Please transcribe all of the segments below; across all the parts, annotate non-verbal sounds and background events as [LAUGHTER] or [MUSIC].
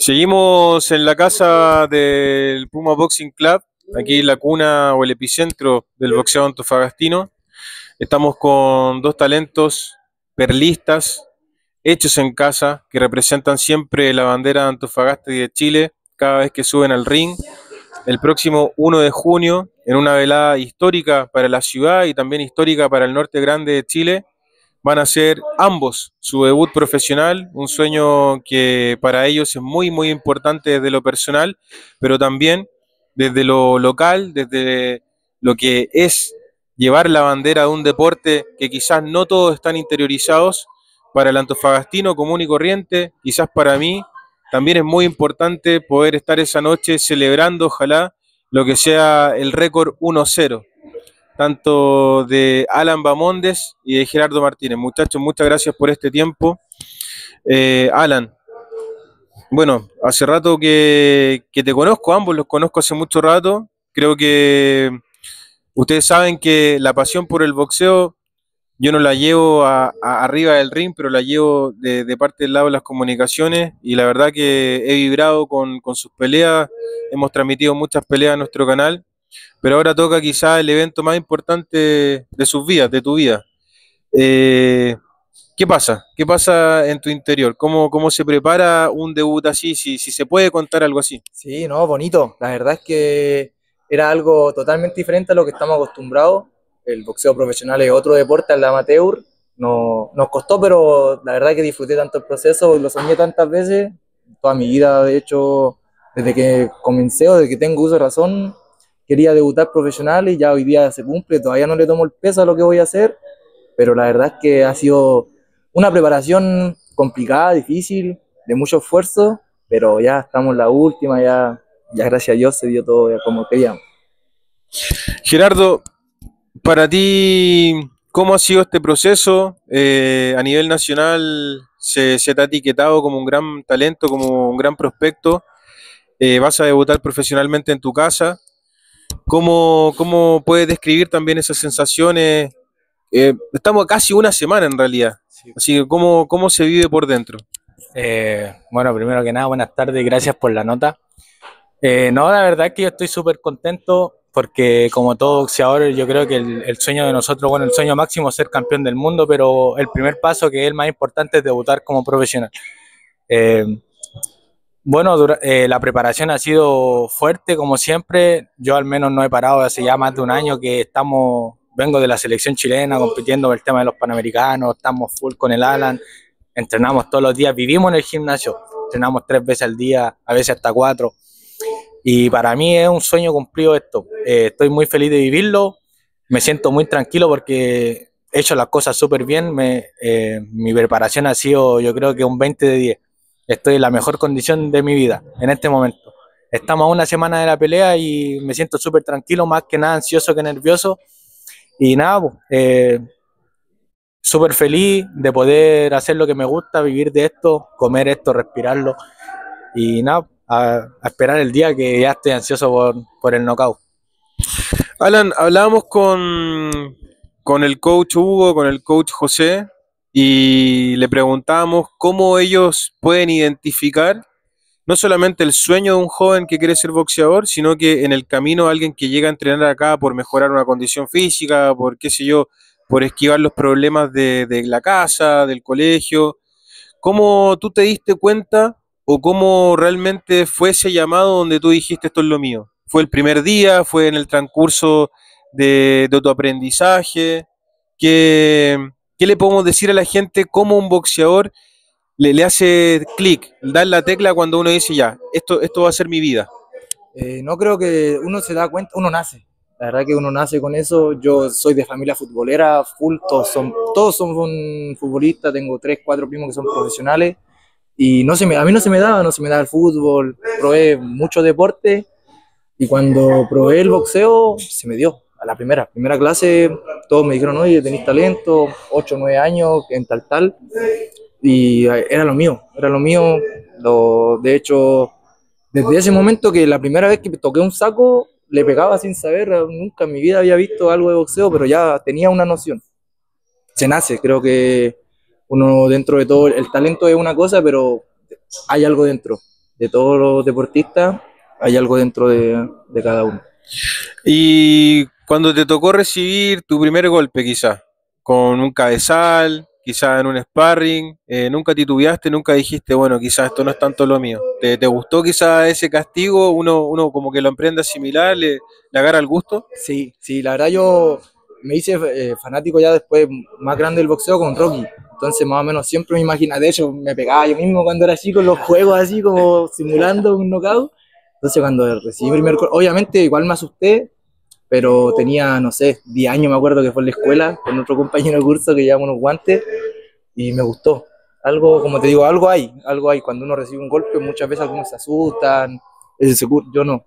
Seguimos en la casa del Puma Boxing Club, aquí la cuna o el epicentro del boxeo antofagastino. Estamos con dos talentos perlistas, hechos en casa, que representan siempre la bandera de Antofagasta y de Chile cada vez que suben al ring. El próximo 1 de junio, en una velada histórica para la ciudad y también histórica para el norte grande de Chile, van a hacer ambos su debut profesional, un sueño que para ellos es muy, muy importante desde lo personal, pero también desde lo local, desde lo que es llevar la bandera de un deporte que quizás no todos están interiorizados, para el antofagastino común y corriente, quizás para mí, también es muy importante poder estar esa noche celebrando, ojalá, lo que sea el récord 1-0 tanto de Alan Bamondes y de Gerardo Martínez. Muchachos, muchas gracias por este tiempo. Eh, Alan, bueno, hace rato que, te conozco, ambos los conozco hace mucho rato. Creo que ustedes saben que la pasión por el boxeo yo no la llevo arriba del ring, pero la llevo de, parte del lado de las comunicaciones y la verdad que he vibrado con, con sus peleas. Hemos transmitido muchas peleas en nuestro canal pero ahora toca quizá el evento más importante de sus vidas, de tu vida. Eh, ¿Qué pasa? ¿Qué pasa en tu interior? ¿Cómo, cómo se prepara un debut así? Si, si se puede contar algo así. Sí, no, bonito. La verdad es que era algo totalmente diferente a lo que estamos acostumbrados. El boxeo profesional es otro deporte, el amateur. No, nos costó, pero la verdad es que disfruté tanto el proceso, lo soñé tantas veces, toda mi vida, de hecho, desde que comencé o desde que tengo uso de razón, quería debutar profesional y ya hoy día se cumple, todavía no le tomo el peso a lo que voy a hacer, pero la verdad es que ha sido una preparación complicada, difícil, de mucho esfuerzo, pero ya estamos la última, ya, ya gracias a Dios se dio todo como queríamos. Gerardo, para ti, ¿cómo ha sido este proceso? Eh, a nivel nacional se, te ha etiquetado como un gran talento, como un gran prospecto. Eh, vas a debutar profesionalmente en tu casa. ¿Cómo, cómo puedes describir también esas sensaciones? Eh, estamos casi una semana en realidad, así que ¿cómo, cómo se vive por dentro? Eh, bueno, primero que nada, buenas tardes gracias por la nota. Eh, no, la verdad es que yo estoy súper contento porque como todo boxeador yo creo que el, sueño de nosotros, bueno, el sueño máximo es ser campeón del mundo, pero el primer paso que es el más importante es debutar como profesional. Bueno, eh, la preparación ha sido fuerte, como siempre. Yo al menos no he parado hace ya más de un año que estamos, vengo de la selección chilena compitiendo en el tema de los panamericanos, estamos full con el Alan, entrenamos todos los días, vivimos en el gimnasio, entrenamos tres veces al día, a veces hasta cuatro. Y para mí es un sueño cumplido esto. Eh, estoy muy feliz de vivirlo, me siento muy tranquilo porque he hecho las cosas súper bien. Eh, mi preparación ha sido, yo creo que un 20 de 10 estoy en la mejor condición de mi vida en este momento. Estamos a una semana de la pelea y me siento súper tranquilo, más que nada ansioso que nervioso. Y nada, pues, eh, súper feliz de poder hacer lo que me gusta, vivir de esto, comer esto, respirarlo. Y nada, a, esperar el día que ya estoy ansioso por, por el knockout. Alan, hablábamos con, con el coach Hugo, con el coach José, y le preguntábamos cómo ellos pueden identificar no solamente el sueño de un joven que quiere ser boxeador, sino que en el camino alguien que llega a entrenar acá por mejorar una condición física, por qué sé yo, por esquivar los problemas de, de la casa, del colegio. ¿Cómo tú te diste cuenta o cómo realmente fue ese llamado donde tú dijiste esto es lo mío? ¿Fue el primer día? ¿Fue en el transcurso de, de tu aprendizaje? ¿Qué, ¿Qué le podemos decir a la gente cómo un boxeador le, hace clic, dar la tecla cuando uno dice ya, esto, esto va a ser mi vida? Eh, no creo que uno se da cuenta, uno nace. La verdad que uno nace con eso. Yo soy de familia futbolera, full, todos son, todos son futbolistas, tengo tres, cuatro primos que son profesionales. Y no se me, a mí no se me daba, no se me daba el fútbol, probé mucho deporte y cuando probé el boxeo se me dio a la primera, primera clase, todos me dijeron, oye, tenéis talento, 8 o 9 años, en tal, tal, y era lo mío, era lo mío, lo, de hecho, desde ese momento que la primera vez que toqué un saco, le pegaba sin saber, nunca en mi vida había visto algo de boxeo, pero ya tenía una noción. Se nace, creo que uno dentro de todo, el talento es una cosa, pero hay algo dentro. de todos los deportistas, hay algo dentro de, de cada uno. Y cuando te tocó recibir tu primer golpe, quizás, con un cabezal, quizás en un sparring, eh, nunca titubeaste, nunca dijiste, bueno, quizás esto no es tanto lo mío. ¿Te, gustó quizás ese castigo? Uno, como que lo emprende a le, le agarra el gusto. Sí, sí, la verdad yo me hice eh, fanático ya después más grande del boxeo con Rocky. Entonces más o menos siempre me imagina, de hecho me pegaba yo mismo cuando era chico en los juegos así como simulando un knockout. Entonces cuando recibí mi primer gol, obviamente igual me asusté, pero tenía, no sé, 10 años me acuerdo que fue en la escuela con otro compañero de curso que llevaba unos guantes y me gustó. Algo, como te digo, algo hay, algo hay. Cuando uno recibe un golpe muchas veces algunos se asustan, yo no,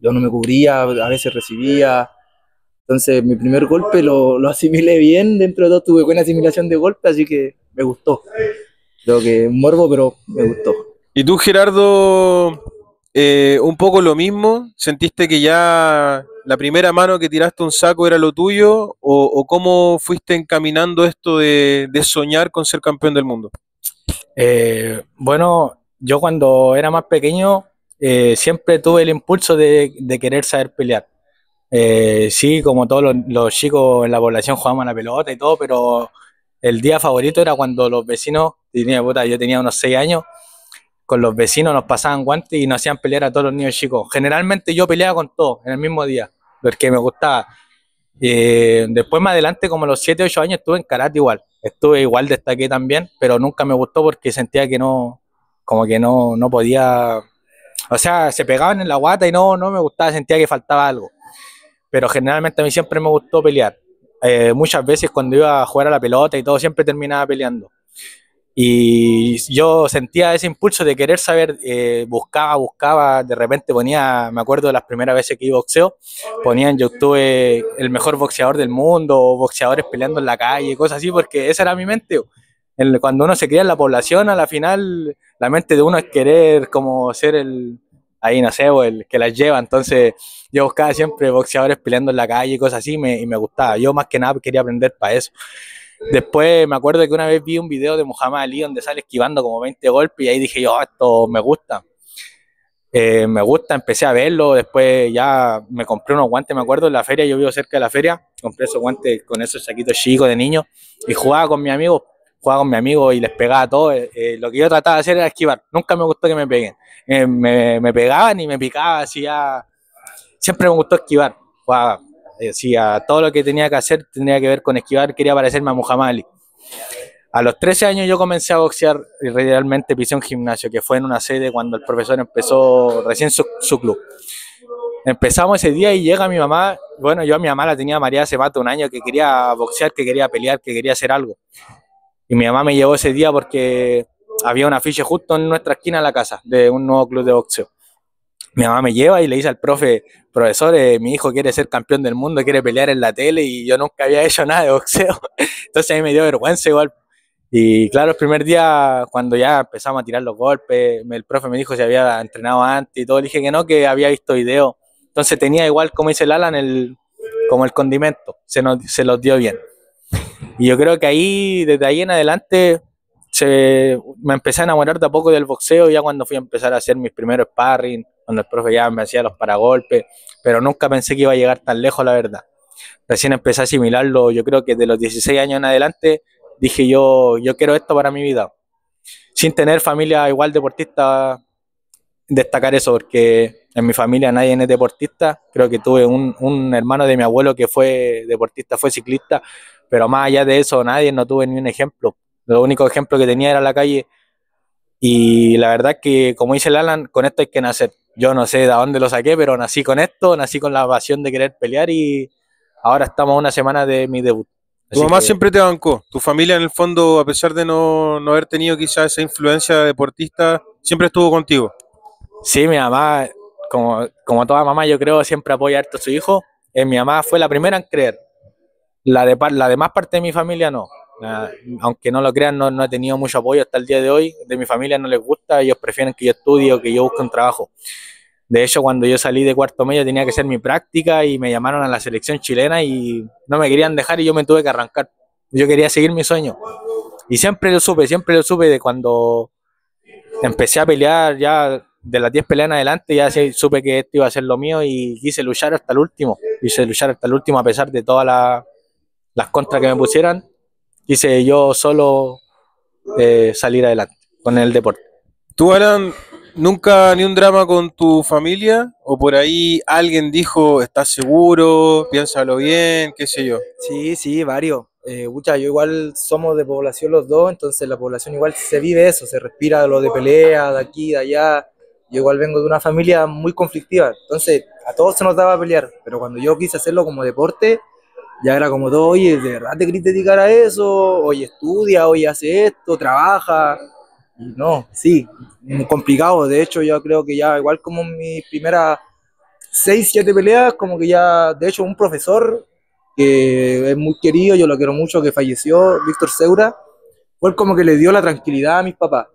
yo no me cubría, a veces recibía. Entonces mi primer golpe lo, lo asimilé bien, dentro de todo tuve buena asimilación de golpe, así que me gustó. Creo que morbo, pero me gustó. ¿Y tú, Gerardo, eh, un poco lo mismo? ¿Sentiste que ya la primera mano que tiraste un saco era lo tuyo? ¿O, cómo fuiste encaminando esto de, soñar con ser campeón del mundo? Eh, bueno, yo cuando era más pequeño eh, siempre tuve el impulso de, querer saber pelear. Sí, como todos los, chicos en la población jugábamos a la pelota y todo, pero el día favorito era cuando los vecinos, tenía, puta, yo tenía unos 6 años, con los vecinos nos pasaban guantes y nos hacían pelear a todos los niños chicos. Generalmente yo peleaba con todos en el mismo día, porque me gustaba. Eh, después más adelante, como los 7, 8 años, estuve en karate igual. Estuve igual, destaqué también, pero nunca me gustó porque sentía que no, como que no, no podía, o sea, se pegaban en la guata y no, no me gustaba, sentía que faltaba algo. Pero generalmente a mí siempre me gustó pelear. Eh, muchas veces cuando iba a jugar a la pelota y todo, siempre terminaba peleando. Y yo sentía ese impulso de querer saber, eh, buscaba, buscaba, de repente ponía, me acuerdo de las primeras veces que iba boxeo, ponía en YouTube eh, el mejor boxeador del mundo, o boxeadores peleando en la calle, cosas así, porque esa era mi mente. Cuando uno se cría en la población, a la final, la mente de uno es querer como ser el, ahí no sé, el que las lleva, entonces yo buscaba siempre boxeadores peleando en la calle cosas así, me, y me gustaba. Yo más que nada quería aprender para eso. Después me acuerdo que una vez vi un video de Muhammad Ali donde sale esquivando como 20 golpes y ahí dije yo, "Ah, esto me gusta. Eh, me gusta, empecé a verlo, después ya me compré unos guantes, me acuerdo, en la feria, yo vivo cerca de la feria, compré esos guantes con esos saquitos chicos de niño y jugaba con mi amigo, jugaba con mi amigo y les pegaba todo. Eh, eh, lo que yo trataba de hacer era esquivar, nunca me gustó que me peguen. Me, me pegaban y me picaba así ya. Siempre me gustó esquivar, jugaba, decía, todo lo que tenía que hacer tenía que ver con esquivar, quería parecerme a Muhammad Ali. A los 13 años yo comencé a boxear y realmente pisé un gimnasio, que fue en una sede cuando el profesor empezó recién su, su club. Empezamos ese día y llega mi mamá, bueno, yo a mi mamá la tenía María hace más de un año, que quería boxear, que quería pelear, que quería hacer algo. Y mi mamá me llevó ese día porque había un afiche justo en nuestra esquina de la casa de un nuevo club de boxeo. Mi mamá me lleva y le dice al profe, profesor, eh, mi hijo quiere ser campeón del mundo, quiere pelear en la tele y yo nunca había [LAUGHS] hecho nada de boxeo. [LAUGHS] Entonces a mí me dio vergüenza igual. Y claro, el primer día, cuando ya empezamos a tirar los golpes, el profe me dijo si había entrenado antes y todo, le dije que no, que había visto videos. Entonces tenía igual, como dice el Alan, el, como el condimento, se, nos, se los dio bien. Y yo creo que ahí, desde ahí en adelante, se, me empecé a enamorar de poco del boxeo, ya cuando fui a empezar a hacer mis primeros sparring, cuando el profe ya me hacía los paragolpes, pero nunca pensé que iba a llegar tan lejos, la verdad. Recién empecé a asimilarlo, yo creo que de los 16 años en adelante, dije yo, yo quiero esto para mi vida. Sin tener familia igual deportista, destacar eso, porque en mi familia nadie es deportista. Creo que tuve un, hermano de mi abuelo que fue deportista, fue ciclista, pero más allá de eso, nadie, no tuve ni un ejemplo. Lo único ejemplo que tenía era la calle. Y la verdad que, como dice el Alan, con esto hay que nacer. Yo no sé de dónde lo saqué, pero nací con esto, nací con la pasión de querer pelear y ahora estamos a una semana de mi debut. Tu mamá que- siempre te bancó. Tu familia, en el fondo, a pesar de no, no haber tenido quizás esa influencia deportista, siempre estuvo contigo. Sí, mi mamá, como, como toda mamá, yo creo, siempre apoya harto a su hijo. Eh, mi mamá fue la primera en creer. La, de, la demás parte de mi familia no. Ah, aunque no lo crean, no, he tenido mucho apoyo hasta el día de hoy. De mi familia no les gusta, ellos prefieren que yo estudie o que yo busque un trabajo. De hecho, cuando yo salí de cuarto medio tenía que hacer mi práctica y me llamaron a la selección chilena y no me querían dejar y yo me tuve que arrancar. Yo quería seguir mi sueño. Y siempre lo supe, siempre lo supe de cuando empecé a pelear, ya de las 10 peleas en adelante ya supe que esto iba a ser lo mío y quise luchar hasta el último. Quise luchar hasta el último a pesar de todas las contras que me pusieran. Quise yo solo eh, salir adelante con el deporte. ¿Tú, Alan, nunca ni un drama con tu familia? ¿O por ahí alguien dijo, estás seguro, piénsalo bien, qué sé yo? Sí, sí, varios. Eh, yo igual somos de población los dos, entonces la población igual se vive eso, se respira lo de pelea, de aquí, de allá. Yo igual vengo de una familia muy conflictiva, entonces a todos se nos daba a pelear, pero cuando yo quise hacerlo como deporte, ya era como todo, oye, ¿de verdad te querés a eso? Oye, estudia, oye, hace esto, trabaja. Y no, sí, muy complicado. De hecho, yo creo que ya, igual como mis primeras seis, siete peleas, como que ya, de hecho, un profesor que es muy querido, yo lo quiero mucho, que falleció, Víctor Seura, fue como que le dio la tranquilidad a mis papás.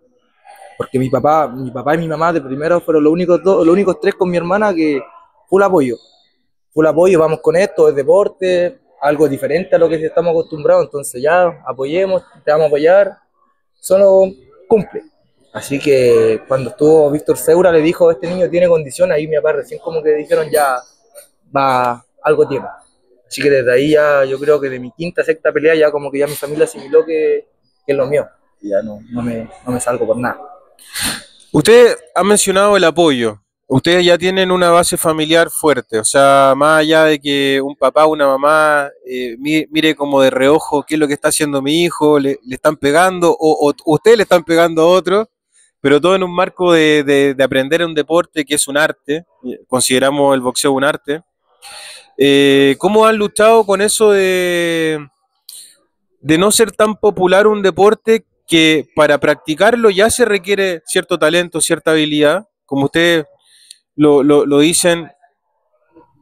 Porque mi papá, mi papá y mi mamá de primero fueron los únicos dos, los únicos tres con mi hermana que full apoyo. Full apoyo, vamos con esto, es deporte, algo diferente a lo que estamos acostumbrados, entonces ya apoyemos, te vamos a apoyar, solo cumple. Así que cuando estuvo Víctor Seura le dijo, este niño tiene condición, ahí mi papá recién como que dijeron ya va algo tiempo. Así que desde ahí ya yo creo que de mi quinta, sexta pelea ya como que ya mi familia asimiló que, que es lo mío. Y ya no, no, me, no me salgo por nada. Usted ha mencionado el apoyo. Ustedes ya tienen una base familiar fuerte, o sea, más allá de que un papá o una mamá eh, mire, como de reojo qué es lo que está haciendo mi hijo, le, están pegando o, ustedes le están pegando a otro, pero todo en un marco de, de, aprender un deporte que es un arte, consideramos el boxeo un arte. Eh, ¿Cómo han luchado con eso de, de no ser tan popular un deporte que para practicarlo ya se requiere cierto talento, cierta habilidad? Como ustedes lo, lo, dicen,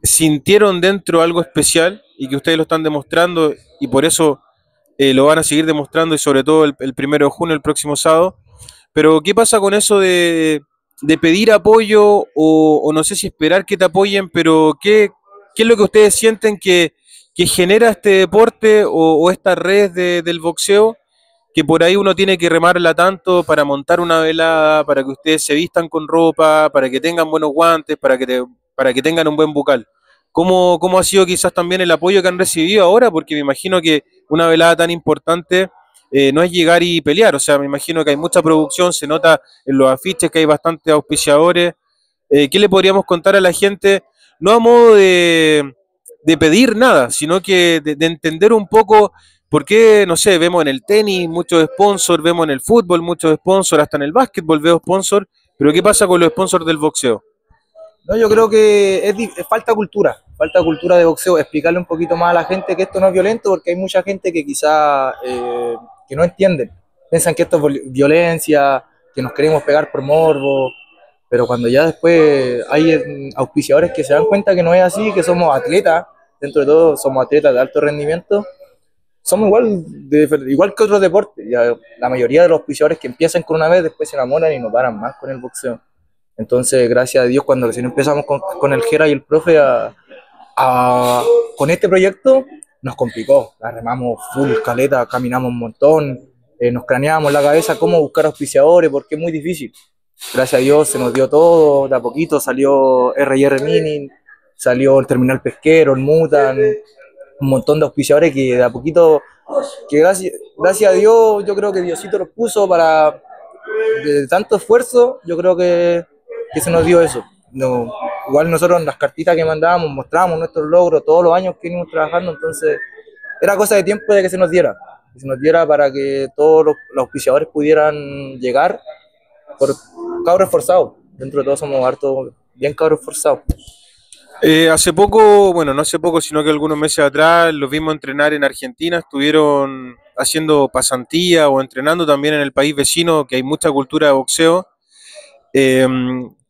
sintieron dentro algo especial y que ustedes lo están demostrando y por eso eh, lo van a seguir demostrando y sobre todo el, primero de junio, el próximo sábado. Pero ¿qué pasa con eso de, de pedir apoyo o, no sé si esperar que te apoyen, pero ¿qué, qué es lo que ustedes sienten que, que genera este deporte o, o esta red de, del boxeo que por ahí uno tiene que remarla tanto para montar una velada, para que ustedes se vistan con ropa, para que tengan buenos guantes, para que, para que tengan un buen bucal. ¿Cómo, ¿Cómo ha sido quizás también el apoyo que han recibido ahora? Porque me imagino que una velada tan importante eh, no es llegar y pelear, o sea, me imagino que hay mucha producción, se nota en los afiches que hay bastantes auspiciadores. Eh, ¿Qué le podríamos contar a la gente? No a modo de, de pedir nada, sino que de, de entender un poco ¿Por qué, no sé, vemos en el tenis muchos sponsors, vemos en el fútbol muchos sponsors, hasta en el básquetbol veo sponsors, pero ¿qué pasa con los sponsors del boxeo? No, yo creo que es, falta cultura, falta cultura de boxeo, explicarle un poquito más a la gente que esto no es violento, porque hay mucha gente que quizá eh, que no entiende, piensan que esto es violencia, que nos queremos pegar por morbo, pero cuando ya después hay auspiciadores que se dan cuenta que no es así, que somos atletas, dentro de todo somos atletas de alto rendimiento, somos igual, igual que otros deportes. Ya, la mayoría de los auspiciadores que empiezan con una vez, después se enamoran y no paran más con el boxeo. Entonces, gracias a Dios, cuando recién empezamos con, el Jera y el profe a, a, con este proyecto, nos complicó. La remamos full caleta, caminamos un montón, eh, nos craneamos la cabeza cómo buscar auspiciadores, porque es muy difícil. Gracias a Dios se nos dio todo, de a poquito salió R&R Mining, salió el Terminal Pesquero, el Mutan, un montón de auspiciadores que de a poquito, que gracias, gracias a Dios, yo creo que Diosito los puso para, tanto esfuerzo, yo creo que, se nos dio eso. No, igual nosotros en las cartitas que mandábamos mostrábamos nuestros logros todos los años que venimos trabajando, entonces era cosa de tiempo de que se nos diera, se nos diera para que todos los, auspiciadores pudieran llegar por cabros esforzados. Dentro de todo somos hartos bien cabros esforzados. Eh, hace poco, bueno, no hace poco, sino que algunos meses atrás los vimos entrenar en Argentina, estuvieron haciendo pasantía o entrenando también en el país vecino, que hay mucha cultura de boxeo. Eh,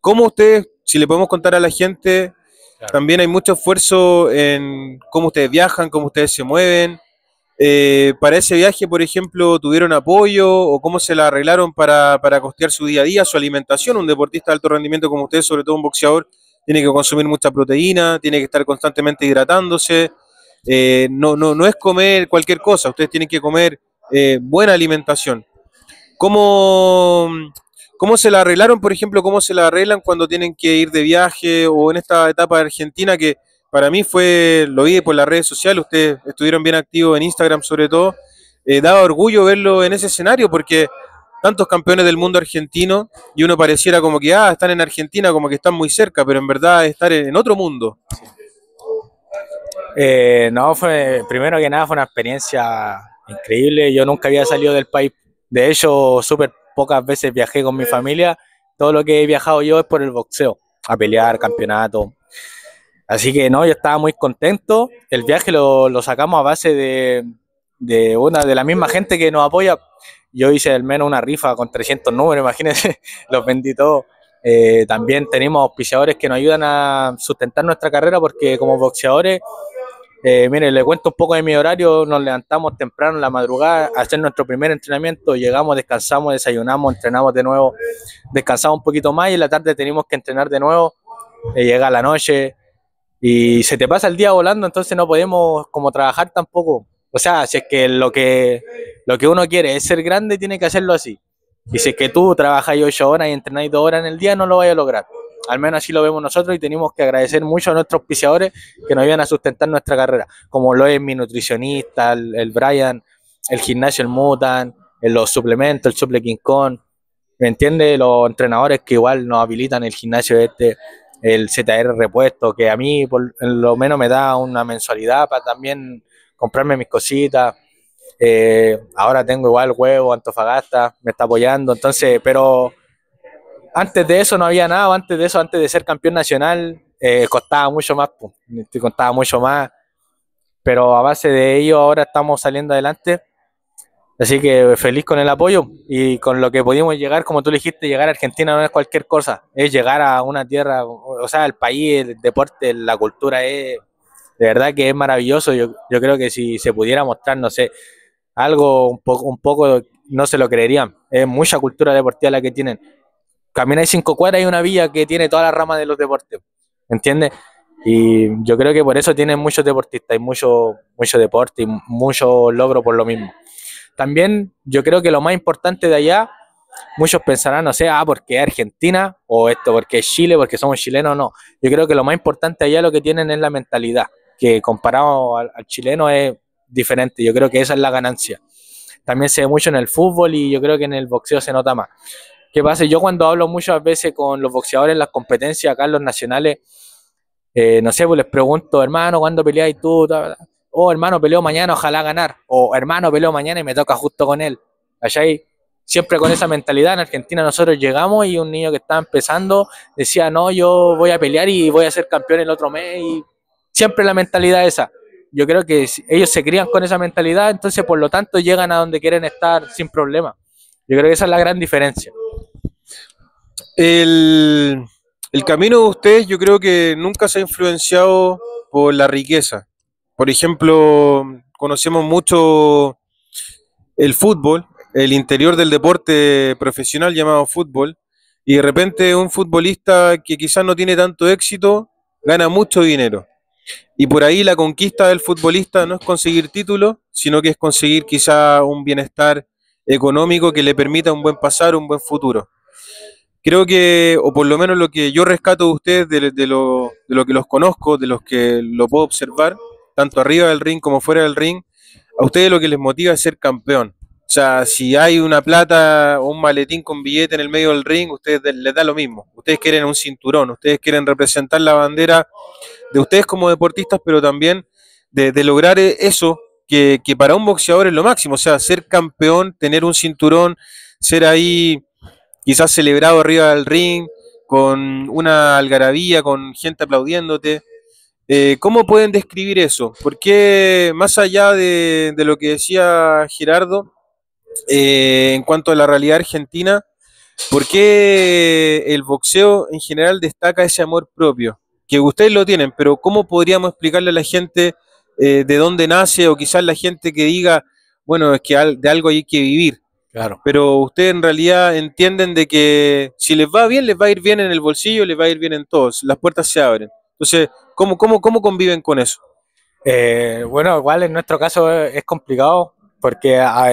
¿Cómo ustedes, si le podemos contar a la gente, también hay mucho esfuerzo en cómo ustedes viajan, cómo ustedes se mueven? Eh, para ese viaje, por ejemplo, ¿tuvieron apoyo o cómo se la arreglaron para, para costear su día a día, su alimentación? Un deportista de alto rendimiento como ustedes, sobre todo un boxeador, tiene que consumir mucha proteína, tiene que estar constantemente hidratándose. Eh, no, no, no es comer cualquier cosa, ustedes tienen que comer eh, buena alimentación. ¿Cómo, ¿Cómo se la arreglaron, por ejemplo, cómo se la arreglan cuando tienen que ir de viaje o en esta etapa de Argentina que para mí fue, lo vi por las redes sociales, ustedes estuvieron bien activos en Instagram sobre todo, eh, daba orgullo verlo en ese escenario porque tantos campeones del mundo argentino y uno pareciera como que, ah, están en Argentina, como que están muy cerca, pero en verdad es estar en otro mundo. Eh, no, fue, primero que nada fue una experiencia increíble, yo nunca había salido del país, de hecho, súper pocas veces viajé con mi familia, todo lo que he viajado yo es por el boxeo, a pelear, campeonato. Así que no, yo estaba muy contento. El viaje lo, lo sacamos a base de, de, una de la misma gente que nos apoya. Yo hice al menos una rifa con 300 números, [LAUGHS] imagínense, los vendí todos. Eh, también tenemos auspiciadores que nos ayudan a sustentar nuestra carrera porque como boxeadores, eh, le cuento un poco de mi horario, nos levantamos temprano en la madrugada a hacer nuestro primer entrenamiento, llegamos, descansamos, desayunamos, entrenamos de nuevo, descansamos un poquito más y en la tarde tenemos que entrenar de nuevo, eh, llega la noche y se te pasa el día volando, entonces no podemos como trabajar tampoco. O sea, si es que lo que, lo que uno quiere es ser grande, tiene que hacerlo así. Y si es que tú trabajas 8 horas y entrenáis 2 horas en el día, no lo vayas a lograr. Al menos así lo vemos nosotros y tenemos que agradecer mucho a nuestros auspiciadores que nos ayudan a sustentar nuestra carrera, como lo es mi nutricionista, el, Brian, el gimnasio, el Mutan, los suplementos, el Suple King Kong, ¿me entiendes? Los entrenadores que igual nos habilitan el gimnasio este, el ZR repuesto, que a mí por lo menos me da una mensualidad para también comprarme mis cositas. Eh, ahora tengo igual huevo, Antofagasta, me está apoyando, entonces, pero antes de eso no había nada, antes de eso, antes de ser campeón nacional, eh, costaba mucho más, costaba mucho más, pero a base de ello ahora estamos saliendo adelante. Así que feliz con el apoyo y con lo que pudimos llegar, como tú dijiste, llegar a Argentina no es cualquier cosa, es llegar a una tierra, o sea, el país, el deporte, la cultura es de verdad que es maravilloso. Yo, yo creo que si se pudiera mostrar, no sé, algo un poco, un poco no se lo creerían. Es mucha cultura deportiva la que tienen. Camináis cinco cuadras y una villa que tiene toda la rama de los deportes, ¿entiendes? Y yo creo que por eso tienen muchos deportistas y mucho, mucho deporte y mucho logro por lo mismo. También yo creo que lo más importante de allá, muchos pensarán, no sé, ah, porque es Argentina o esto, porque es Chile, porque somos chilenos, no. Yo creo que lo más importante allá lo que tienen es la mentalidad que comparado al, chileno es diferente. Yo creo que esa es la ganancia. También se ve mucho en el fútbol y yo creo que en el boxeo se nota más. ¿Qué pasa? Yo cuando hablo muchas veces con los boxeadores en las competencias acá en los nacionales, eh, no sé, pues les pregunto, hermano, ¿cuándo peleáis tú? Oh, hermano, peleo mañana, ojalá ganar. O hermano, peleo mañana y me toca justo con él. Allá siempre con esa mentalidad. En Argentina nosotros llegamos y un niño que estaba empezando decía, no, yo voy a pelear y voy a ser campeón el otro mes siempre la mentalidad esa. Yo creo que ellos se crían con esa mentalidad, entonces por lo tanto llegan a donde quieren estar sin problema. Yo creo que esa es la gran diferencia. El, el camino de ustedes yo creo que nunca se ha influenciado por la riqueza. Por ejemplo, conocemos mucho el fútbol, el interior del deporte profesional llamado fútbol, y de repente un futbolista que quizás no tiene tanto éxito gana mucho dinero. Y por ahí la conquista del futbolista no es conseguir títulos, sino que es conseguir quizá un bienestar económico que le permita un buen pasar, un buen futuro. Creo que, o por lo menos lo que yo rescato de ustedes, de, lo, de lo que los conozco, de los que lo puedo observar, tanto arriba del ring como fuera del ring, a ustedes lo que les motiva es ser campeón. O sea, si hay una plata o un maletín con billete en el medio del ring, ustedes les da lo mismo. Ustedes quieren un cinturón, ustedes quieren representar la bandera de ustedes como deportistas, pero también de, lograr e, eso que, para un boxeador es lo máximo. O sea, ser campeón, tener un cinturón, ser ahí quizás celebrado arriba del ring, con una algarabía, con gente aplaudiéndote. Eh, ¿Cómo pueden describir eso? Porque más allá de, de lo que decía Gerardo, eh, en cuanto a la realidad argentina, ¿por qué el boxeo en general destaca ese amor propio? Que ustedes lo tienen, pero ¿cómo podríamos explicarle a la gente eh, de dónde nace o quizás la gente que diga, bueno, es que de algo hay que vivir? Claro. Pero ustedes en realidad entienden de que si les va bien, les va a ir bien en el bolsillo, les va a ir bien en todos, las puertas se abren. Entonces, ¿cómo, cómo, cómo conviven con eso? Eh, bueno, igual en nuestro caso es complicado porque ah,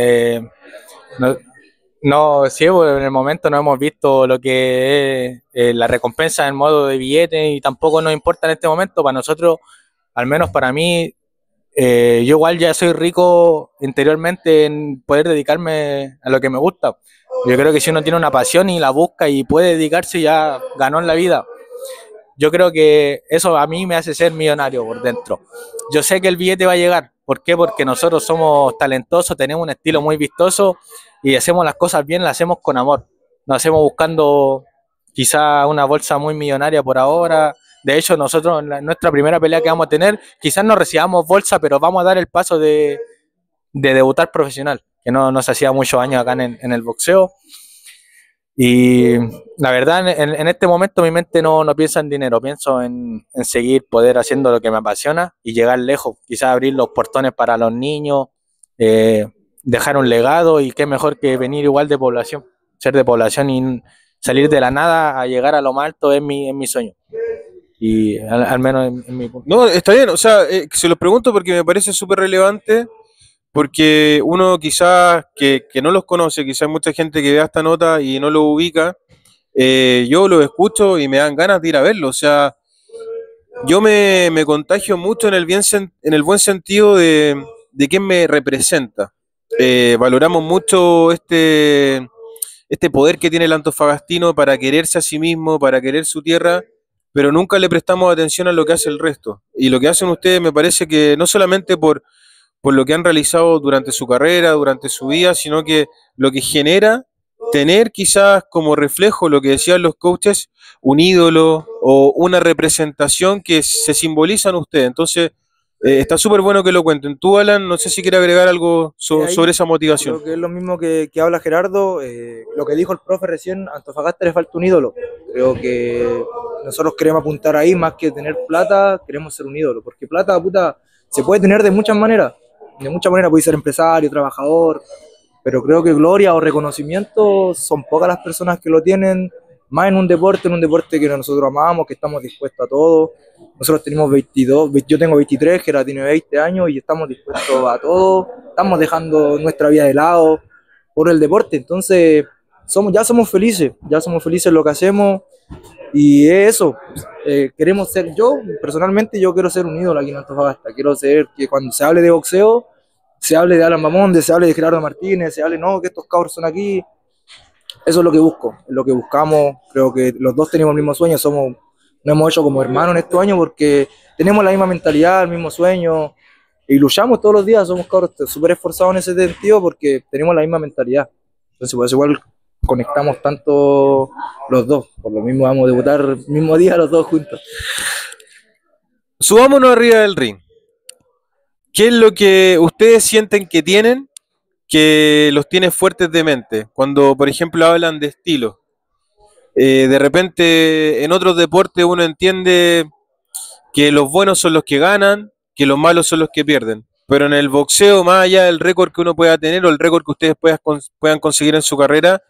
No, sí, pues, en el momento no hemos visto lo que es eh, la recompensa en modo de billete y tampoco nos importa en este momento. Para nosotros, al menos para mí, eh, yo igual ya soy rico interiormente en poder dedicarme a lo que me gusta. Yo creo que si uno tiene una pasión y la busca y puede dedicarse, ya ganó en la vida. Yo creo que eso a mí me hace ser millonario por dentro. Yo sé que el billete va a llegar. ¿Por qué? Porque nosotros somos talentosos, tenemos un estilo muy vistoso y hacemos las cosas bien, las hacemos con amor. Nos hacemos buscando quizá una bolsa muy millonaria por ahora. De hecho, nosotros en nuestra primera pelea que vamos a tener, quizás no recibamos bolsa, pero vamos a dar el paso de, debutar profesional, que no nos hacía muchos años acá en, en el boxeo. Y la verdad, en, este momento mi mente no, no piensa en dinero, pienso en, en, seguir poder haciendo lo que me apasiona y llegar lejos, quizás abrir los portones para los niños, eh, dejar un legado y qué mejor que venir igual de población, ser de población y salir de la nada a llegar a lo más alto es mi, es mi sueño. Y al, menos en, mi punto. No, está bien, o sea, eh, se lo pregunto porque me parece súper relevante, porque uno quizás que, que, no los conoce, quizás mucha gente que vea esta nota y no lo ubica, eh, yo lo escucho y me dan ganas de ir a verlo, o sea, yo me, me contagio mucho en el, bien, en el buen sentido de, de quién me representa. Eh, valoramos mucho este, este poder que tiene el antofagastino para quererse a sí mismo, para querer su tierra, pero nunca le prestamos atención a lo que hace el resto. Y lo que hacen ustedes me parece que no solamente por, por lo que han realizado durante su carrera, durante su vida, sino que lo que genera tener quizás como reflejo lo que decían los coaches, un ídolo o una representación que se simboliza en ustedes. Entonces, eh, está súper bueno que lo cuenten. Tú, Alan, no sé si quieres agregar algo sobre esa motivación. Creo que es lo mismo que, que habla Gerardo. Eh, lo que dijo el profe recién, Antofagasta le falta un ídolo. Creo que nosotros queremos apuntar ahí, más que tener plata, queremos ser un ídolo. Porque plata, puta, se puede tener de muchas maneras. De muchas maneras puede ser empresario, trabajador. Pero creo que gloria o reconocimiento son pocas las personas que lo tienen más en un deporte, en un deporte que nosotros amamos, que estamos dispuestos a todo. Nosotros tenemos 22, yo tengo 23, Gerard tiene 20 años y estamos dispuestos a todo. Estamos dejando nuestra vida de lado por el deporte. Entonces, somos, ya somos felices, ya somos felices en lo que hacemos. Y eso, eh, queremos ser, yo personalmente, yo quiero ser un ídolo aquí en Antofagasta. Quiero ser que cuando se hable de boxeo, se hable de Alan Mamonde, se hable de Gerardo Martínez, se hable, no, que estos cabros son aquí, eso es lo que busco, es lo que buscamos. Creo que los dos tenemos el mismo sueño, somos, nos hemos hecho como hermanos en estos años porque tenemos la misma mentalidad, el mismo sueño y luchamos todos los días. Somos súper esforzados en ese sentido porque tenemos la misma mentalidad. Entonces, pues igual conectamos tanto los dos. Por lo mismo, vamos a debutar el mismo día los dos juntos. Subámonos arriba del ring. ¿Qué es lo que ustedes sienten que tienen que los tiene fuertes de mente. Cuando, por ejemplo, hablan de estilo. Eh, de repente, en otros deportes uno entiende que los buenos son los que ganan, que los malos son los que pierden. Pero en el boxeo, más allá del récord que uno pueda tener o el récord que ustedes puedan, conseguir en su carrera,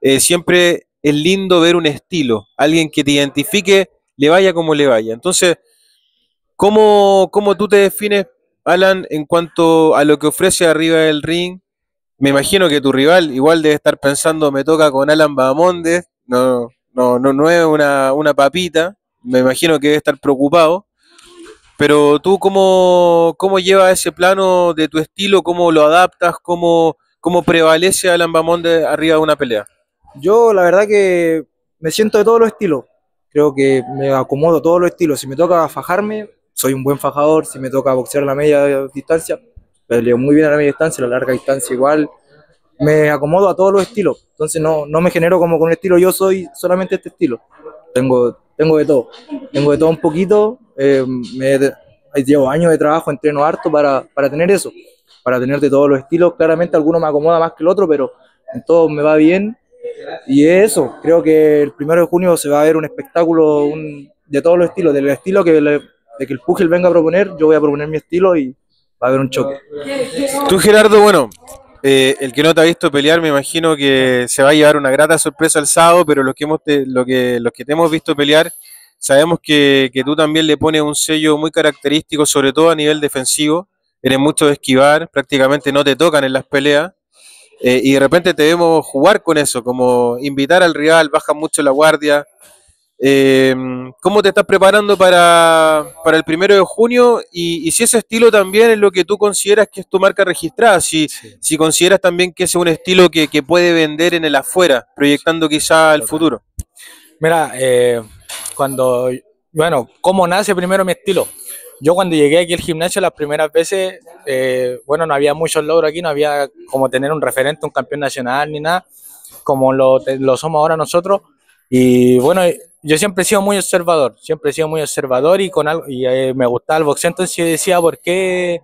eh, siempre es lindo ver un estilo, alguien que te identifique, le vaya como le vaya. Entonces, ¿cómo, cómo tú te defines, Alan, en cuanto a lo que ofrece arriba del ring? Me imagino que tu rival igual debe estar pensando, me toca con Alan Bahamondes, no, no, no, no es una, una papita, me imagino que debe estar preocupado. Pero tú, ¿cómo, cómo llevas ese plano de tu estilo? ¿Cómo lo adaptas? ¿Cómo, cómo prevalece Alan Bahamondes arriba de una pelea? Yo, la verdad que me siento de todos los estilos. Creo que me acomodo todos los estilos. Si me toca fajarme, soy un buen fajador. Si me toca boxear a la media distancia, peleo muy bien a la media distancia, a la larga distancia igual. Me acomodo a todos los estilos, entonces no, no me genero como con el estilo, yo soy solamente este estilo. Tengo, tengo de todo, tengo de todo un poquito, eh, me, llevo años de trabajo, entreno harto para, para tener eso, para tener de todos los estilos. Claramente alguno me acomoda más que el otro, pero en todo me va bien. Y eso, creo que el primero de junio se va a ver un espectáculo de todos los estilos, del estilo que, de que el Pugil venga a proponer, yo voy a proponer mi estilo y, va a haber un choque. Tú, Gerardo, bueno, eh, el que no te ha visto pelear, me imagino que se va a llevar una grata sorpresa el sábado, pero los que, hemos te, lo que, los que hemos visto pelear, sabemos que, que, tú también le pones un sello muy característico, sobre todo a nivel defensivo. Eres mucho de esquivar, prácticamente no te tocan en las peleas. Eh, y de repente te vemos jugar con eso, como invitar al rival, baja mucho la guardia. Eh, ¿Cómo te estás preparando para, para el primero de junio? Y, y si ese estilo también es lo que tú consideras que es tu marca registrada, si, Sí. si consideras también que ese es un estilo que, que puede vender en el afuera, proyectando quizá el Total. futuro. Mira, eh, cuando, bueno, ¿cómo nace primero mi estilo? Yo cuando llegué aquí al gimnasio las primeras veces, eh, bueno, no había muchos logros aquí, no había como tener un referente, un campeón nacional ni nada, como lo, lo somos ahora nosotros. Y bueno, yo siempre he sido muy observador, siempre he sido muy observador y con algo, y eh, me gustaba el boxeo, entonces yo decía, ¿por qué,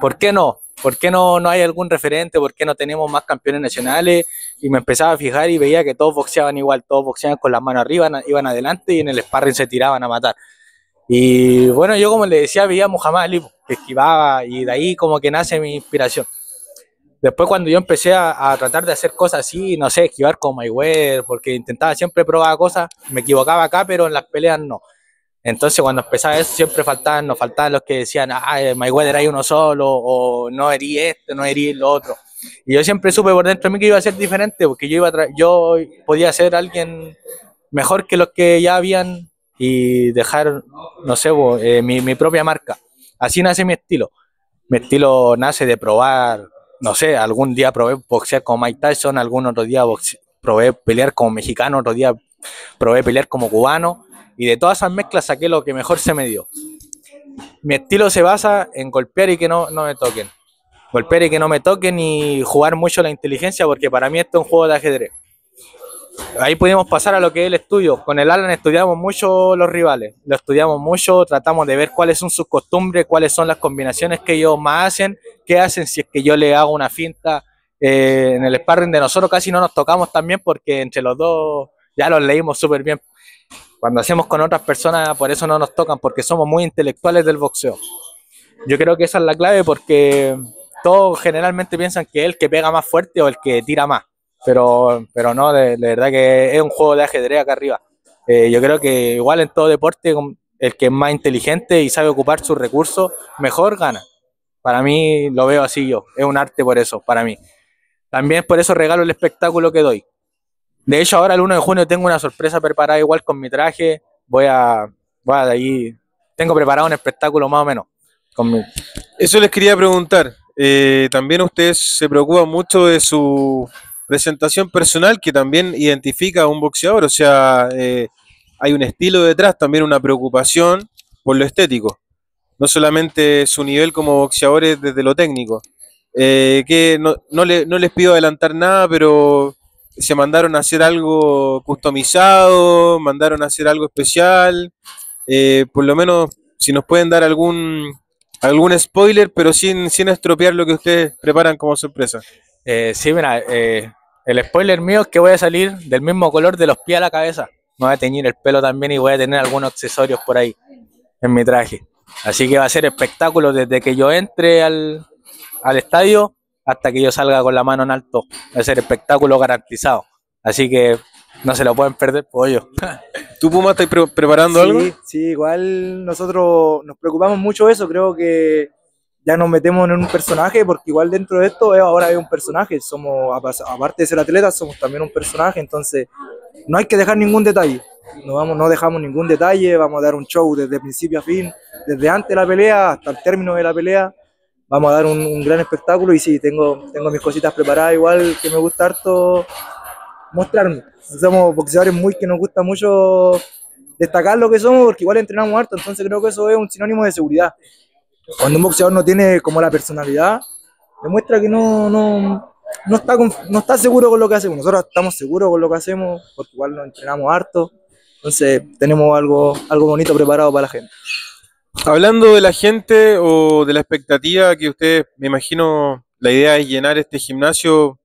por qué no? ¿Por qué no, no hay algún referente? ¿Por qué no tenemos más campeones nacionales? Y me empezaba a fijar y veía que todos boxeaban igual, todos boxeaban con las manos arriba, iban adelante y en el sparring se tiraban a matar. Y bueno, yo como le decía, veía a Muhammad Ali, que esquivaba y de ahí como que nace mi inspiración. Después cuando yo empecé a, tratar de hacer cosas así, no sé, esquivar con Mayweather, porque intentaba siempre probar cosas, me equivocaba acá, pero en las peleas no. Entonces cuando empezaba eso siempre faltaban, nos faltaban los que decían, ah, eh, Mayweather hay uno solo, o no herí este, no herí lo otro. Y yo siempre supe por dentro de mí que iba a ser diferente, porque yo, iba yo podía ser alguien mejor que los que ya habían y dejar, no sé, eh, mi propia marca. Así nace mi estilo. Mi estilo nace de probar, no sé, algún día probé boxear como Mike Tyson, algún otro día probé pelear como mexicano, otro día probé pelear como cubano, y de todas esas mezclas saqué lo que mejor se me dio. Mi estilo se basa en golpear y que no, no me toquen. Golpear y que no me toquen y jugar mucho la inteligencia, porque para mí esto es un juego de ajedrez. Ahí pudimos pasar a lo que es el estudio. Con el Alan estudiamos mucho los rivales, lo estudiamos mucho, tratamos de ver cuáles son sus costumbres, cuáles son las combinaciones que ellos más hacen, qué hacen si es que yo le hago una finta. Eh, en el sparring de nosotros casi no nos tocamos también porque entre los dos ya los leímos súper bien. Cuando hacemos con otras personas, por eso no nos tocan, porque somos muy intelectuales del boxeo. Yo creo que esa es la clave porque todos generalmente piensan que es el que pega más fuerte o el que tira más, pero, pero no, de, verdad que es un juego de ajedrez acá arriba. Eh, yo creo que igual en todo deporte, el que es más inteligente y sabe ocupar sus recursos, mejor gana. Para mí lo veo así yo, es un arte por eso, para mí. También por eso regalo el espectáculo que doy. De hecho, ahora el 1 de junio tengo una sorpresa preparada igual con mi traje. Voy a, voy de ahí, tengo preparado un espectáculo más o menos. Con Eso les quería preguntar. Eh, también ustedes se preocupan mucho de su presentación personal que también identifica a un boxeador. O sea, eh, hay un estilo detrás, también una preocupación por lo estético. No solamente su nivel como boxeadores desde lo técnico. Eh, que no, no, le- no les pido adelantar nada, pero se mandaron a hacer algo customizado, mandaron a hacer algo especial. Eh, por lo menos, si nos pueden dar algún algún spoiler, pero sin, sin estropear lo que ustedes preparan como sorpresa. Sí, mira, el spoiler mío es que voy a salir del mismo color de los pies a la cabeza. Me voy a teñir el pelo también y voy a tener algunos accesorios por ahí en mi traje. Así que va a ser espectáculo desde que yo entre al, al estadio hasta que yo salga con la mano en alto. Va a ser espectáculo garantizado. Así que no se lo pueden perder, pollo. [LAUGHS] ¿Tú, Puma, estás pre- preparando sí, algo? Sí, igual nosotros nos preocupamos mucho de eso, creo que ya nos metemos en un personaje, porque igual dentro de esto eh, ahora es un personaje, somos, aparte de ser atletas, somos también un personaje, entonces no hay que dejar ningún detalle, no, vamos, no dejamos ningún detalle, vamos a dar un show desde principio a fin, desde antes de la pelea hasta el término de la pelea, vamos a dar un, un gran espectáculo y sí, tengo, tengo mis cositas preparadas, igual que me gusta harto mostrarme. Somos boxeadores muy que nos gusta mucho destacar lo que somos porque igual entrenamos harto, entonces creo que eso es un sinónimo de seguridad. Cuando un boxeador no tiene como la personalidad, demuestra que no, no, no, está, no está seguro con lo que hacemos. Nosotros estamos seguros con lo que hacemos porque igual nos entrenamos harto, entonces tenemos algo, algo bonito preparado para la gente. Hablando de la gente o de la expectativa que ustedes, me imagino, la idea es llenar este gimnasio.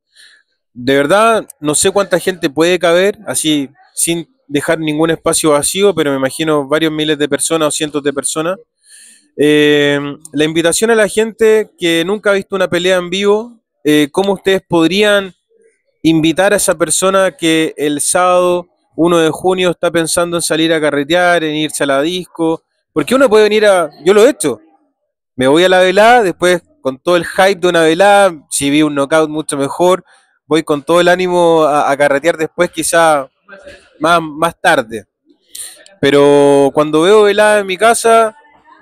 De verdad, no sé cuánta gente puede caber, así sin dejar ningún espacio vacío, pero me imagino varios miles de personas o cientos de personas. Eh, la invitación a la gente que nunca ha visto una pelea en vivo, eh, ¿cómo ustedes podrían invitar a esa persona que el sábado 1 de junio está pensando en salir a carretear, en irse a la disco? Porque uno puede venir a. Yo lo he hecho. Me voy a la velada, después con todo el hype de una velada, si vi un knockout mucho mejor, voy con todo el ánimo a, a carretear después, quizá más, más tarde. Pero cuando veo velada en mi casa,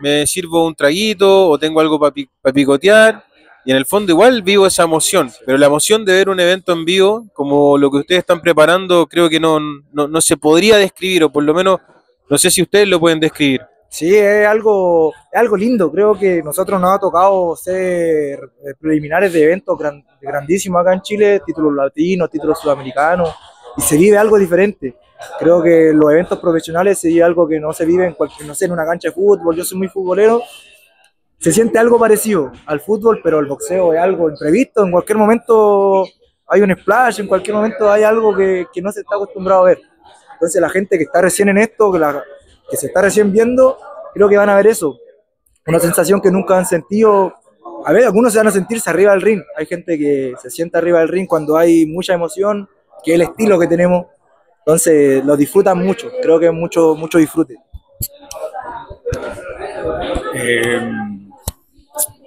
me sirvo un traguito o tengo algo para picotear. Y en el fondo igual vivo esa emoción, pero la emoción de ver un evento en vivo, como lo que ustedes están preparando, creo que no, no, no se podría describir, o por lo menos no sé si ustedes lo pueden describir. Sí, es algo, es algo lindo. Creo que nosotros nos ha tocado ser eh, preliminares de eventos gran- grandísimos acá en Chile, títulos latinos, títulos sudamericanos, y se vive algo diferente. Creo que los eventos profesionales se vive algo que no se vive en, cualquier, no sé, en una cancha de fútbol. Yo soy muy futbolero. Se siente algo parecido al fútbol, pero el boxeo es algo imprevisto. En cualquier momento hay un splash, en cualquier momento hay algo que, que no se está acostumbrado a ver. Entonces la gente que está recién en esto, que, la- que se está recién viendo, creo que van a ver eso. Una sensación que nunca han sentido. A ver, algunos se van a sentirse arriba del ring. Hay gente que se siente arriba del ring cuando hay mucha emoción, que es el estilo que tenemos. Entonces lo disfrutan mucho. Creo que es mucho, mucho disfrute. Eh,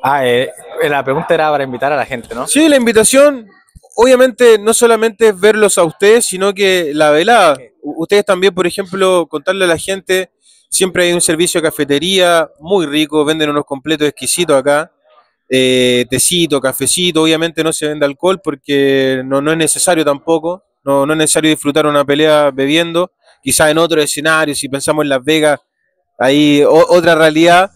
ah, eh, la pregunta era para invitar a la gente, ¿no? Sí, la invitación, obviamente, no solamente es verlos a ustedes, sino que la velada. Ustedes también, por ejemplo, contarle a la gente, siempre hay un servicio de cafetería muy rico, venden unos completos exquisitos acá. Eh, tecito, cafecito, obviamente no se vende alcohol porque no, no es necesario tampoco, no, no es necesario disfrutar una pelea bebiendo, quizás en otro escenario, si pensamos en Las Vegas, hay otra realidad,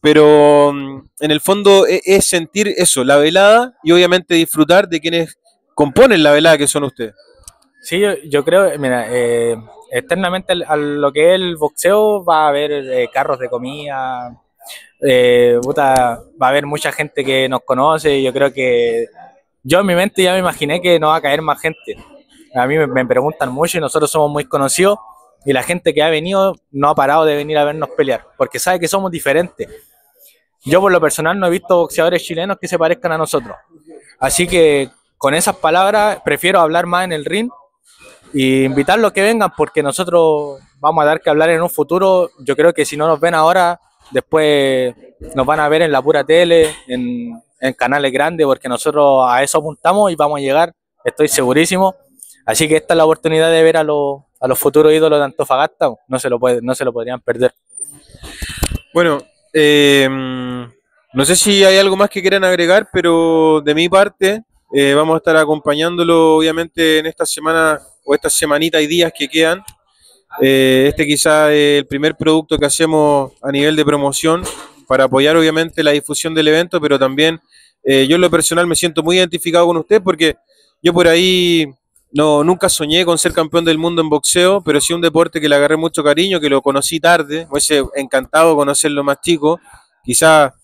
pero mm, en el fondo e- es, sentir eso, la velada y obviamente disfrutar de quienes componen la velada que son ustedes. Sí, yo, creo, mira, eh, externamente a lo que es el boxeo va a haber eh, carros de comida, eh, puta, va a haber mucha gente que nos conoce, yo creo que yo en mi mente ya me imaginé que no va a caer más gente. A mí me, preguntan mucho y nosotros somos muy conocidos y la gente que ha venido no ha parado de venir a vernos pelear, porque sabe que somos diferentes. Yo por lo personal no he visto boxeadores chilenos que se parezcan a nosotros. Así que con esas palabras prefiero hablar más en el ring y invitarlos que vengan porque nosotros vamos a dar que hablar en un futuro. Yo creo que si no nos ven ahora, después nos van a ver en la pura tele, en canales grandes, porque nosotros a eso apuntamos y vamos a llegar, estoy segurísimo. Así que esta es la oportunidad de ver a los, a los futuros ídolos de Antofagasta, no se lo, puede, no se lo podrían perder. Bueno, eh, no sé si hay algo más que quieran agregar, pero de mi parte eh, vamos a estar acompañándolo obviamente en esta semana o estas semanitas y días que quedan. Eh, este quizá es el primer producto que hacemos a nivel de promoción para apoyar obviamente la difusión del evento, pero también eh, yo en lo personal me siento muy identificado con usted porque yo por ahí no, nunca soñé con ser campeón del mundo en boxeo, pero sí un deporte que le agarré mucho cariño, que lo conocí tarde, me hubiese encantado conocerlo más chico, quizá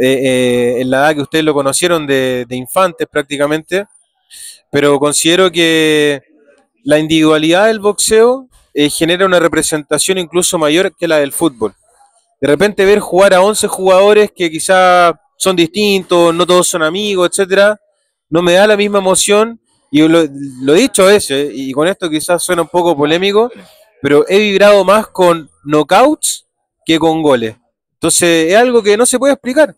eh, eh, en la edad que ustedes lo conocieron de, infantes prácticamente, pero considero que la individualidad del boxeo eh, genera una representación incluso mayor que la del fútbol. De repente ver jugar a 11 jugadores que quizá son distintos, no todos son amigos, etcétera, no me da la misma emoción y lo, lo dicho a veces, y con esto quizás suena un poco polémico, pero he vibrado más con knockouts que con goles. Entonces es algo que no se puede explicar.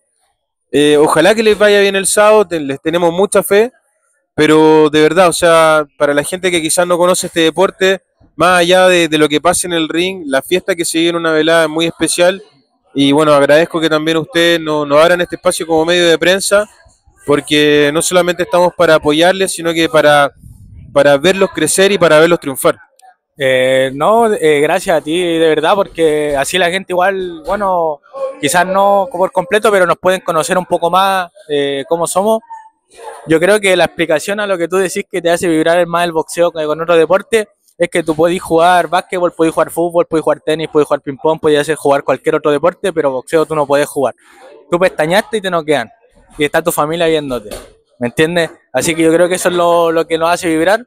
Eh, ojalá que les vaya bien el sábado, les tenemos mucha fe, pero de verdad, o sea, para la gente que quizás no conoce este deporte, más allá de, lo que pase en el ring, la fiesta que vive en una velada es muy especial. Y bueno, agradezco que también ustedes nos, nos abran este espacio como medio de prensa porque no solamente estamos para apoyarles, sino que para, para verlos crecer y para verlos triunfar. Eh, no, eh, gracias a ti, de verdad, porque así la gente igual, bueno, quizás no por completo, pero nos pueden conocer un poco más eh, cómo somos. Yo creo que la explicación a lo que tú decís que te hace vibrar más el boxeo que con otro deporte es que tú podés jugar básquetbol, podés jugar fútbol, podés jugar tenis, podés jugar ping-pong, podés jugar cualquier otro deporte, pero boxeo tú no podés jugar. Tú pestañaste y te noquean. Y está tu familia viéndote. ¿Me entiendes? Así que yo creo que eso es lo, que nos hace vibrar.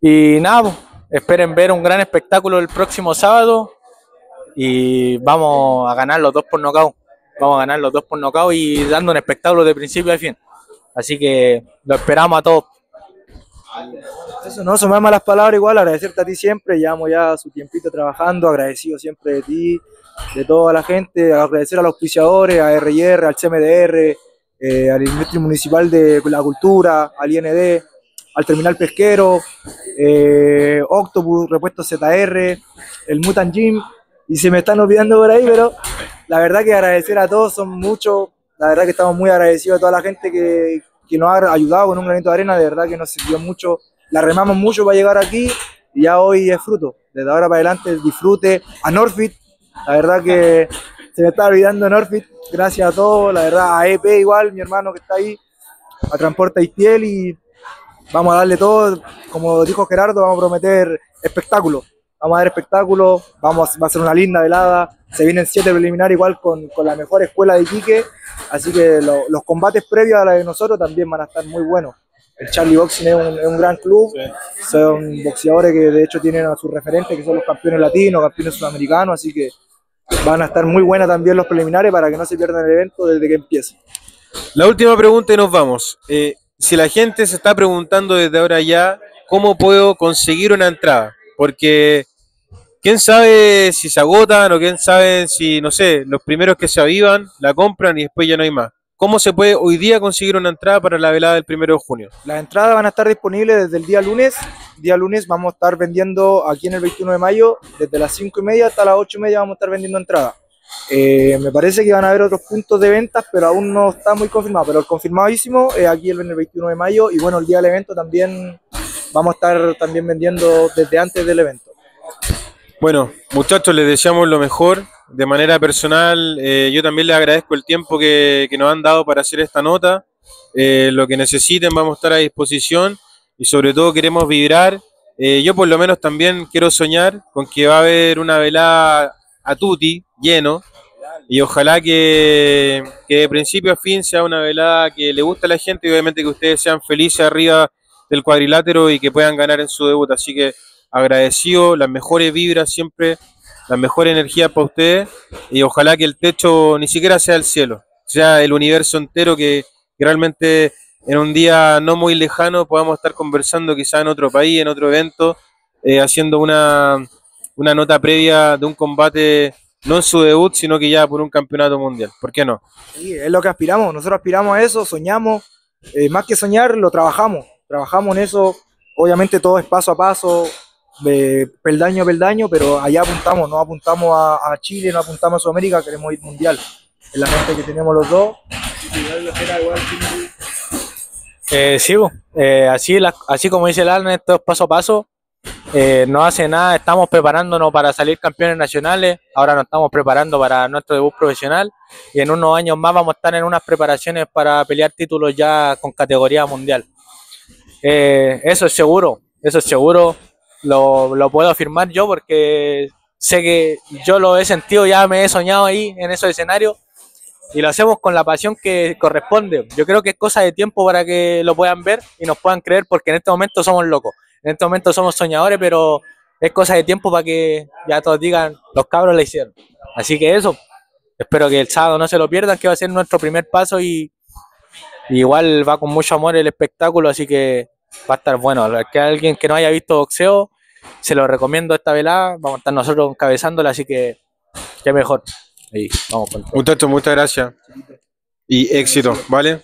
Y nada, pues, esperen ver un gran espectáculo el próximo sábado y vamos a ganar los dos por nocaut. Vamos a ganar los dos por nocaut y dando un espectáculo de principio a fin. Así que lo esperamos a todos. Eso no sumamos las palabras igual, agradecerte a ti siempre, llevamos ya su tiempito trabajando, agradecido siempre de ti, de toda la gente, agradecer a los auspiciadores, a RR, al CMDR, eh, al Industria Municipal de la Cultura, al IND, al Terminal Pesquero, eh, Octopus, Repuesto ZR, el Mutant Gym, y se me están olvidando por ahí, pero la verdad que agradecer a todos, son muchos, la verdad que estamos muy agradecidos a toda la gente que, que nos ha ayudado con un granito de arena, de verdad que nos sirvió mucho, la remamos mucho para llegar aquí y ya hoy es fruto. Desde ahora para adelante disfrute a Norfit, la verdad que se me está olvidando Norfit, gracias a todos, la verdad a EP igual, mi hermano que está ahí, a Transporta Piel y vamos a darle todo, como dijo Gerardo, vamos a prometer espectáculo. Vamos a dar espectáculo, vamos, va a ser una linda velada. Se vienen siete preliminares igual con, con la mejor escuela de Iquique. Así que lo, los combates previos a la de nosotros también van a estar muy buenos. El Charlie Boxing es un, es un gran club. Son boxeadores que de hecho tienen a sus referentes, que son los campeones latinos, campeones sudamericanos. Así que van a estar muy buenas también los preliminares para que no se pierdan el evento desde que empiece. La última pregunta y nos vamos. Eh, si la gente se está preguntando desde ahora ya, ¿cómo puedo conseguir una entrada? Porque quién sabe si se agotan o quién sabe si, no sé, los primeros que se avivan la compran y después ya no hay más. ¿Cómo se puede hoy día conseguir una entrada para la velada del primero de junio? Las entradas van a estar disponibles desde el día lunes. Día lunes vamos a estar vendiendo aquí en el 21 de mayo, desde las 5 y media hasta las 8 y media vamos a estar vendiendo entradas. Eh, me parece que van a haber otros puntos de ventas, pero aún no está muy confirmado. Pero el confirmadísimo es aquí el 21 de mayo y bueno, el día del evento también vamos a estar también vendiendo desde antes del evento. Bueno, muchachos, les deseamos lo mejor. De manera personal, eh, yo también les agradezco el tiempo que, que, nos han dado para hacer esta nota. Eh, lo que necesiten vamos a estar a disposición y sobre todo queremos vibrar. Eh, yo por lo menos también quiero soñar con que va a haber una velada a tutti, lleno, y ojalá que, que de principio a fin sea una velada que le guste a la gente y obviamente que ustedes sean felices arriba del cuadrilátero y que puedan ganar en su debut. Así que agradecido, las mejores vibras siempre, las mejores energías para ustedes y ojalá que el techo ni siquiera sea el cielo, sea el universo entero que, que realmente en un día no muy lejano podamos estar conversando quizá en otro país, en otro evento, eh, haciendo una, una nota previa de un combate no en su debut, sino que ya por un campeonato mundial. ¿Por qué no? Sí, es lo que aspiramos. Nosotros aspiramos a eso, soñamos. Eh, más que soñar, lo trabajamos. Trabajamos en eso. Obviamente todo es paso a paso, de peldaño a peldaño, pero allá apuntamos. No apuntamos a, Chile, no apuntamos a Sudamérica, queremos ir mundial. Es la mente que tenemos los dos. Eh, sí, eh, así, así como dice el Alan, esto es paso a paso. Eh, no hace nada, estamos preparándonos para salir campeones nacionales, ahora nos estamos preparando para nuestro debut profesional y en unos años más vamos a estar en unas preparaciones para pelear títulos ya con categoría mundial. Eso es seguro, eso es seguro, lo, lo, puedo afirmar yo porque sé que yo lo he sentido, ya me he soñado ahí en esos escenarios y lo hacemos con la pasión que corresponde. Yo creo que es cosa de tiempo para que lo puedan ver y nos puedan creer porque en este momento somos locos. En este momento somos soñadores, pero es cosa de tiempo para que ya todos digan, los cabros la hicieron. Así que eso, espero que el sábado no se lo pierdan, que va a ser nuestro primer paso y, y igual va con mucho amor el espectáculo, así que va a estar bueno. Que alguien que no haya visto boxeo, se lo recomiendo esta velada, vamos a estar nosotros encabezándola, así que qué mejor. Ahí, vamos con Muchachos, muchas gracias y éxito, ¿vale?